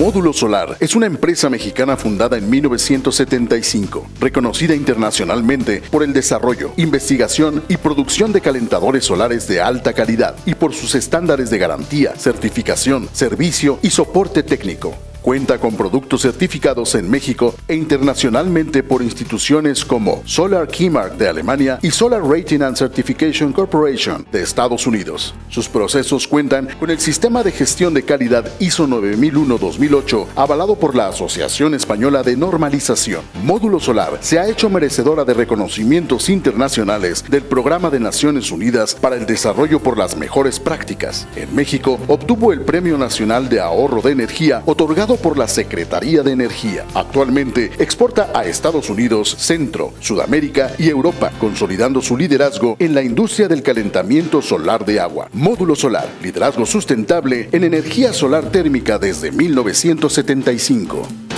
Módulo Solar es una empresa mexicana fundada en 1975, reconocida internacionalmente por el desarrollo, investigación y producción de calentadores solares de alta calidad y por sus estándares de garantía, certificación, servicio y soporte técnico. Cuenta con productos certificados en México e internacionalmente por instituciones como Solar Keymark de Alemania y Solar Rating and Certification Corporation de Estados Unidos. Sus procesos cuentan con el sistema de gestión de calidad ISO 9001-2008 avalado por la Asociación Española de Normalización. Módulo Solar se ha hecho merecedora de reconocimientos internacionales del Programa de Naciones Unidas para el Desarrollo por las Mejores Prácticas. En México obtuvo el Premio Nacional de Ahorro de Energía otorgado por la Secretaría de Energía. Actualmente exporta a Estados Unidos, Centro, Sudamérica y Europa, consolidando su liderazgo en la industria del calentamiento solar de agua. Módulo solar, liderazgo sustentable en energía solar térmica desde 1975.